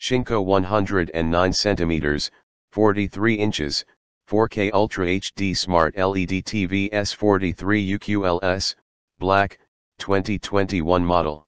Shinco 109 cm, 43 inches, 4K Ultra HD Smart LED TV S43 UQLS, Black, 2021 model.